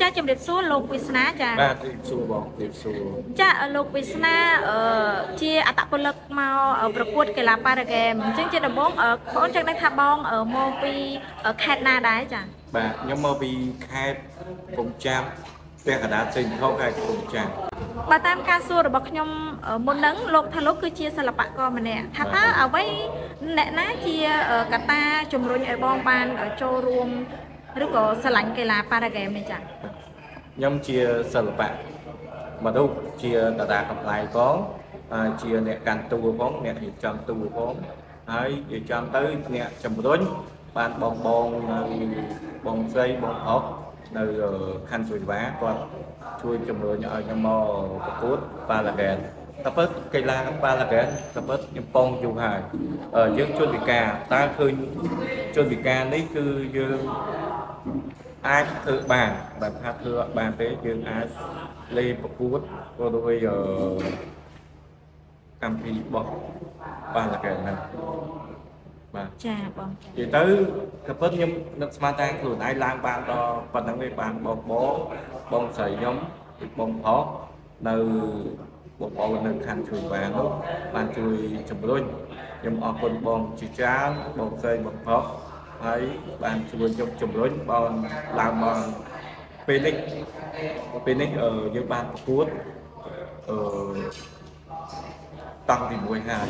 ចាជំរាបសួរលោកវាសនាចាបាទទីសួរបងទីសួរចាលោកវាសនាអឺជាអត្តពលិកមកប្រកួតកីឡាប៉ារ៉ាហ្គេមអញ្ចឹងជាដំបូងអឺបងចង់ដឹងថាបងអឺមកពីខេត្តណាដែរចាបាទខ្ញុំមកពីខេត្តកំចាំផ្ទះកណ្ដាលសេងថោខេត្តកំចាំបើតាមការសួររបស់ខ្ញុំអឺមុនហ្នឹងលោកថាលោកគឺជាសិល្បករម្នាក់ថាតើអ្វីអ្នកណាជាអឺកត្តាជំរុញឲ្យបងបានចូលរួម ឬក៏ស្រឡាញ់កីឡាប៉ារ៉ាហ្គេមនេះចាខ្ញុំជាសិល្បៈមនុស្សជាតារាកំ pl ៃផងហើយជាអ្នកកាន់តួផងអ្នករៀបចំតួផងហើយនិយាយចំទៅអ្នកជំរុញបានបងបងនៅបងស្រីបងប្រុសនៅខណ្ឌសុយវ៉ាគាត់ជួយជំរុញឲ្យខ្ញុំមកប្រកួតប៉ាឡាហ្គេនតែពិតកីឡាប៉ាឡាហ្គេនតែពិតខ្ញុំពងយូរហើយអឺយើងជនពិការតើឃើញជនពិការនេះគឺយើង អាចធ្វើបានបើថាធ្វើអត់បានទេយើងអាចលេងប្រកួតក៏ដោយអឺកម្មវិធីរបស់បានតែកែហ្នឹងបាទចាបងនិយាយទៅក៏ពិតខ្ញុំនឹកស្មានតែខ្លួនឯងឡើងបានដល់ប៉ុណ្្នឹងទេបានបងបងបងស្រីខ្ញុំបងប្រុសនៅបងប្អូននៅខណ្ឌជួយបាននោះបានជួយជំរុញខ្ញុំអរគុណបងជាច្រើនបងស្រីបងប្រុស ហើយបានជួយខ្ញុំជំរុញបងឡើងមកពេលនេះពេលនេះអឺយើងបានប្រកួតអឺតាំងទី1ហើយ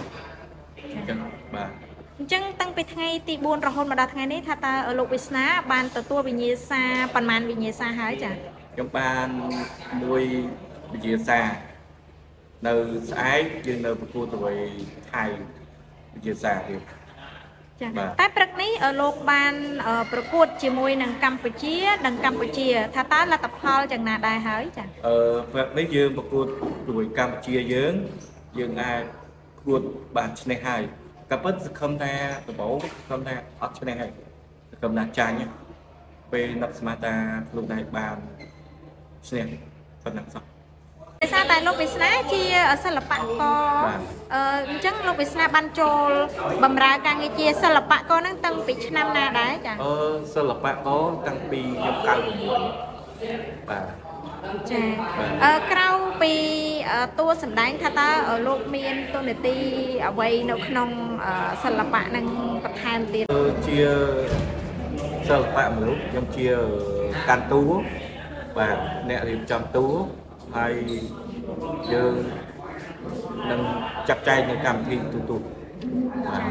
អញ្ចឹងបាទអញ្ចឹងតាំងពីថ្ងៃទី4រហូតមកដល់ថ្ងៃនេះថាតើលោកវិស្នាបានទទួលវិញ្ញាសាប៉ុន្មានវិញ្ញាសាហើយចាខ្ញុំបានមួយវិជាសានៅស្អែកយើងនៅប្រកួតទៅថៃវិជាសាទៀត ចាបាទតែព្រឹកនេះអឺលោកបានអឺប្រកួតជាមួយនឹងកម្ពុជានិងកម្ពុជា ថាតើលទ្ធផលយ៉ាងណាដែរហើយចាអឺព្រឹកនេះយើងប្រកួតជាមួយកម្ពុជាយើងយើងអាចប្រកួតបានឈ្នះហើយក៏ប៉ុន្តែសង្ឃឹមថាដំបូងសង្ឃឹមថាអត់ឈ្នះហើយសង្ឃឹមថាចាញ់ហ៎ពេលនឹកស្មានថាខ្លួនឯងបានឈ្នះប៉ុណ្ណឹងសោះ ដោយសារតែលោកវិស្នាជាសិល្បករបាទអឺអញ្ចឹងលោកវិស្នាបានចូលបម្រើការងារជាសិល្បករហ្នឹងតាំងពីឆ្នាំណាដែរចាអឺសិល្បករតាំងពីខ្ញុំ96បាទចាបាទអឺក្រៅពីអឺតួសម្ដែងថាតើអឺលោកមានតួនាទីអ្វីនៅក្នុងអឺសិល្បៈនឹងបន្ថែមទៀតគឺជាសិល្បៈមនុស្សខ្ញុំជាកាន់តួបាទអ្នករៀបចំតួ ហើយយើងនឹងចាត់ចែងនៅកម្មវិធីទូទៅបាទ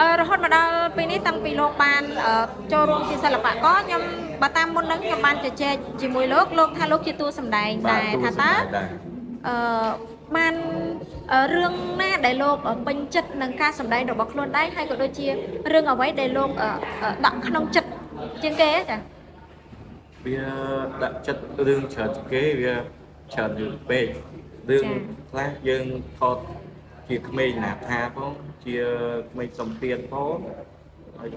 អឺរហូតមកដល់ពេលនេះតាំងពីលោកបានអឺចូលរួមជាសិល្បករខ្ញុំបើតាមមុនហ្នឹងខ្ញុំបានជជែកជាមួយលោកលោកថាលោកជាតួសម្ដែងដែរថាតើដែរអឺបានអឺរឿងណាដែលលោកអឺពេញចិត្តនឹងការសម្ដែងរបស់ខ្លួនដែរហើយក៏ដូចជារឿងអ្វីដែលលោកអឺអឺដាក់ក្នុងចិត្តជាងគេចា វាដាក់ចិត្តរឿងច្រើនជាងគេវាច្រើនយូរពេករឿងខ្លះយើងថតជាក្មេងណាថាផងជាក្មេងសំទៀនផងហើយ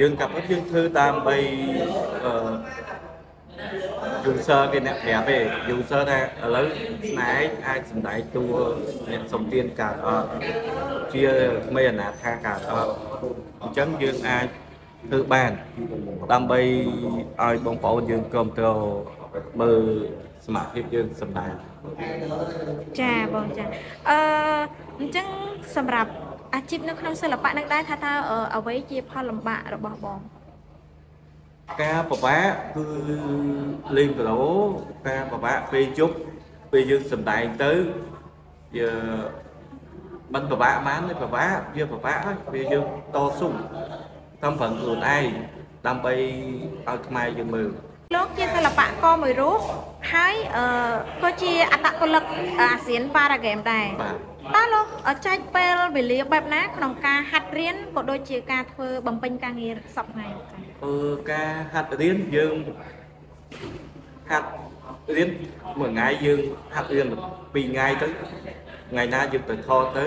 យើងកាប់ពិតយើងធ្វើដើម្បីអឺ user គេអ្នកប្រាប់ទេ user ថាឥឡូវស្នែកអាចសំដែងតួអ្នកសំទៀនកើតអត់ជាក្មេងអនាថាកើតអត់អញ្ចឹងយើងអាច ធ្វើបាន ដើម្បីឲ្យបងប្អូនយើងគ្រប់គ្រងមើលសមត្ថភាពយើងសំដែងចាបងចាអឺអញ្ចឹងសម្រាប់អាជីពនៅក្នុងសិល្បៈនឹងដែរថាតើអឺអ្វីជាផលលំបាករបស់បងការពិបាកគឺលេងប្រូការពិបាកពេលយប់ពេលយើងសំដែងទៅវាមិនពិបាកបានទេពិបាកវាពិបាកហើយពេលយើងតស៊ូ តាមប្រឹងខ្លួនឯងដើម្បីឲ្យខ្មែរយើងមើលលោកជាសិល្បករមួយរូបហើយអឺក៏ជាអត្តពលិកអាស៊ានប៉ារ៉ាហ្គេមដែរបាទតើលោកចែកពេលវេលាបែបណា ក្នុងការហាត់រៀនក៏ដូចជាការធ្វើបំពេញការងារសប្តាហ៍ចា៎អឺការហាត់រៀនយើងហាត់រៀនមួយថ្ងៃយើងហាត់រៀន2ថ្ងៃទៅថ្ងៃណាយើងទៅថតទៅ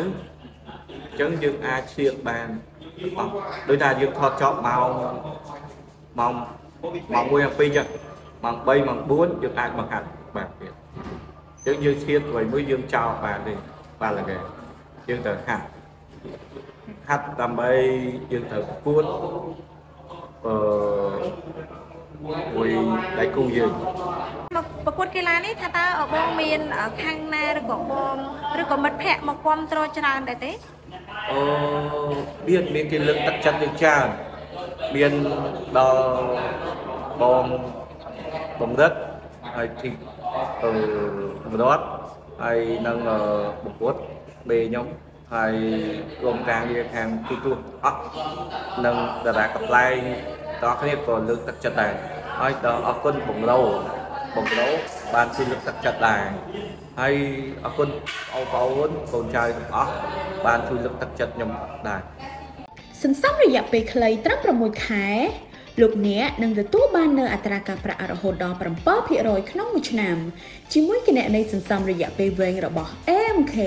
អញ្ចឹងយើងអាចឆ្លៀតបានអស់ដូចថាយើងថតចប់ម៉ោងម៉ោងម៉ោង1ដល់2ចឹងម៉ោង3ម៉ោង4យើងអាចមកហាត់បានទៀតយើងយើងឆ្លៀតអ្វីមួយយើងចោលបានទេបានឡើយយើងត្រូវហាត់ហាត់ដើម្បីយើងត្រូវប្រកួតអឺមួយដៃគូយើងមកប្រកួតកីឡានេះថាតើបងមានខាងណាឬក៏បងឬក៏មិត្តភ័ក្តិមកគាំទ្រច្រើនដែរទេ អូមានមានគេលើកទឹកចិត្តយើងច្រើនមានដល់បងបំរិតហើយធីអឺមរតហើយនឹងបំពុតបេខ្ញុំហើយក្រុមការងារខាងទូទួអស់និងតារាកំ pl ែងតោះគ្នាក៏លើកទឹកចិត្តដែរហើយដល់អរគុណបងរោបងរោ បានជួយលើកទឹកចិត្តដែរហើយអរគុណបងប្អូនកូនចៅទាំងអស់បានជួយលើកទឹកចិត្តខ្ញុំដែរសន្សំរយៈពេលខ្លីត្រឹម6ខែលោកអ្នកនឹងទទួលបាននូវអត្រាការប្រាក់រហូតដល់7%ក្នុងមួយឆ្នាំជាមួយគណនីសន្សំរយៈពេលវែងរបស់ AMK